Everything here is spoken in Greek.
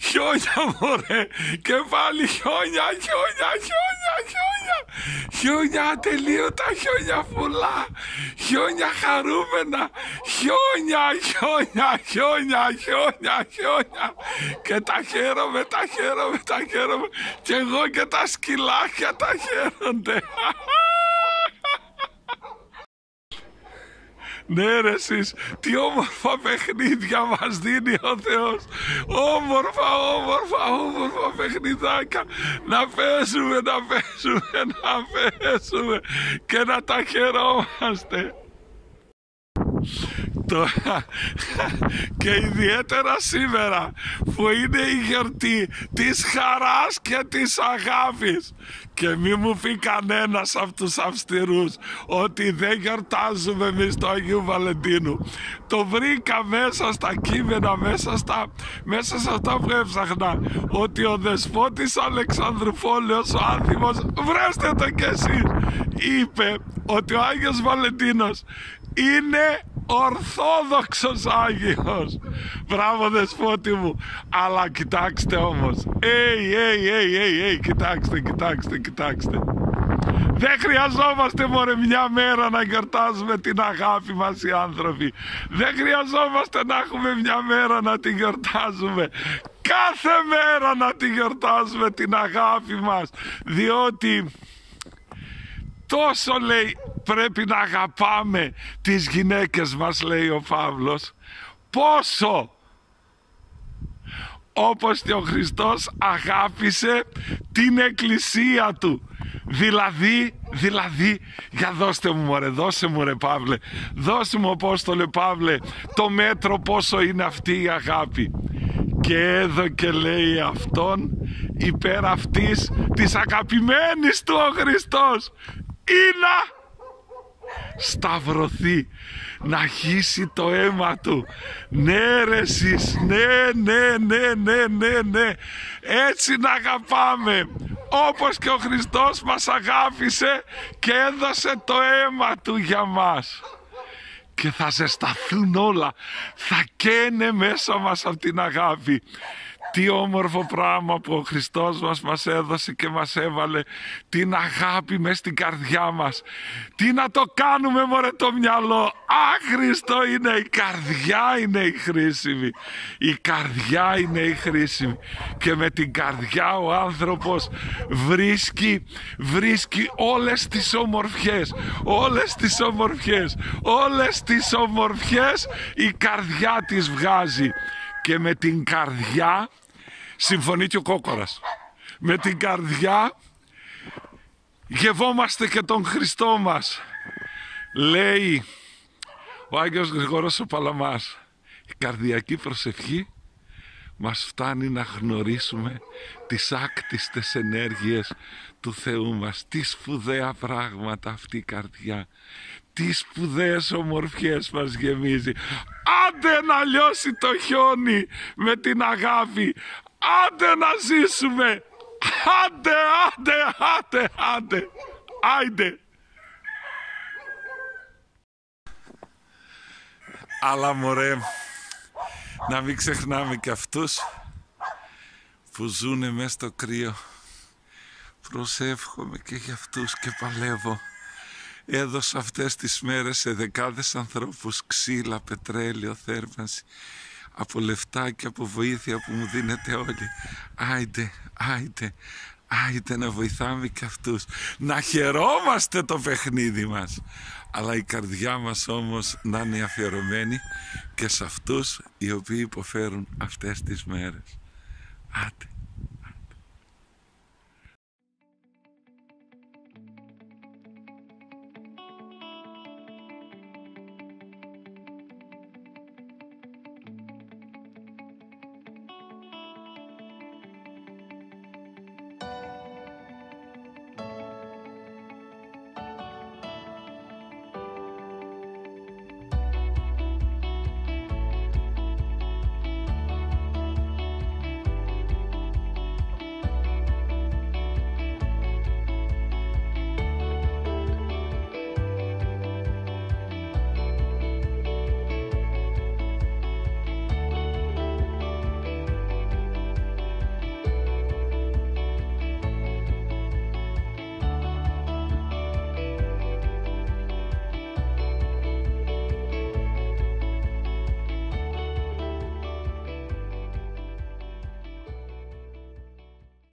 χιόνια μωρέ. Και πάλι χιόνια, χιόνια, χιόνια, χιόνια. Χιόνια ατελείωτα, χιόνια φουλά. Χιόνια χαρούμενα. Χιόνια, χιόνια, χιόνια, χιόνια, χιόνια. Και τα χαίρομαι, τα χαίρομαι, τα χαίρομαι. Και εγώ και τα σκυλάκια τα χαίρονται Ναι ρε εσείς, τι όμορφα παιχνίδια μας δίνει ο Θεός. Όμορφα, όμορφα, όμορφα παιχνιδάκια. Να παίζουμε, να παίζουμε, να παίζουμε Και να τα χαιρόμαστε Τώρα. Και ιδιαίτερα σήμερα που είναι η γιορτή της χαράς και της αγάπης. Και μη μου πει κανένας από τους αυστηρούς ότι δεν γιορτάζουμε εμείς το Αγίου Βαλεντίνου. Το βρήκα μέσα στα κείμενα μέσα, στα, μέσα σε αυτά που έψαχνα ότι ο δεσπότης Αλεξανδρουφόλεος ο άνθιμος βρέστε το κι εσείς είπε ότι ο Άγιος Βαλεντίνος είναι Ορθόδοξος Άγιος Μπράβο δεσπότη μου Αλλά κοιτάξτε όμως Ει, ει, ει, ει, κοιτάξτε, κοιτάξτε, κοιτάξτε δεν χρειαζόμαστε μωρέ μια μέρα να γιορτάζουμε την αγάπη μας οι άνθρωποι. Δεν χρειαζόμαστε να έχουμε μια μέρα να την γιορτάζουμε. Κάθε μέρα να την γιορτάζουμε την αγάπη μας. Διότι τόσο λέει πρέπει να αγαπάμε τις γυναίκες μας λέει ο Παύλος. Πόσο! Όπως και ο Χριστός αγάπησε την εκκλησία του. Δηλαδή δηλαδή για δώστε μου μωρέ δώσε μου ρε Παύλε. Δώσε μου Απόστολε Παύλε το μέτρο πόσο είναι αυτή η αγάπη. Και εδώ και λέει αυτόν υπέρ αυτής της αγαπημένης του ο Χριστός ή να σταυρωθεί να χύσει το αίμα του. Ναι ρε εσείς. Ναι ναι ναι ναι ναι ναι. Έτσι να αγαπάμε. Όπως και ο Χριστός μας αγάπησε και έδωσε το αίμα του για μας και θα ζεσταθούν όλα θα καίνε μέσα μας από την αγάπη τι όμορφο πράγμα που ο Χριστός μας μας έδωσε και μας έβαλε την αγάπη μες στην καρδιά μας. Τι να το κάνουμε μωρέ το μυαλό. Άχρηστο είναι η καρδιά είναι η χρήσιμη. Η καρδιά είναι η χρήσιμη. Και με την καρδιά ο άνθρωπος βρίσκει, βρίσκει όλες τις ομορφιές. Όλες τις ομορφιές. Όλες τις ομορφιές η καρδιά της βγάζει. Και με την καρδιά συμφωνεί και ο Κόκορας. Με την καρδιά γευόμαστε και τον Χριστό μας. Λέει ο Άγιος Γρηγόρος ο Παλαμάς, η καρδιακή προσευχή μας φτάνει να γνωρίσουμε τις άκτιστες ενέργειες του Θεού μας. Τις σπουδαία πράγματα αυτή η καρδιά. Τις σπουδαίες ομορφιές μας γεμίζει. Άντε να λιώσει το χιόνι με την αγάπη. Άντε να ζήσουμε! Άντε, άντε, άντε, άντε! Άιντε! Αλλά μωρέ, να μην ξεχνάμε και αυτούς που ζουνε μέσα στο κρύο. Προσεύχομαι και για αυτούς και παλεύω. Έδωσα αυτές τις μέρες σε δεκάδες ανθρώπους ξύλα, πετρέλαιο, θέρμανση από λεφτά και από βοήθεια που μου δίνετε όλοι. Άιντε, άιντε, άιντε να βοηθάμε και αυτούς. Να χαιρόμαστε το παιχνίδι μας. Αλλά η καρδιά μας όμως να είναι αφιερωμένη και σε αυτούς οι οποίοι υποφέρουν αυτές τις μέρες. Άντε.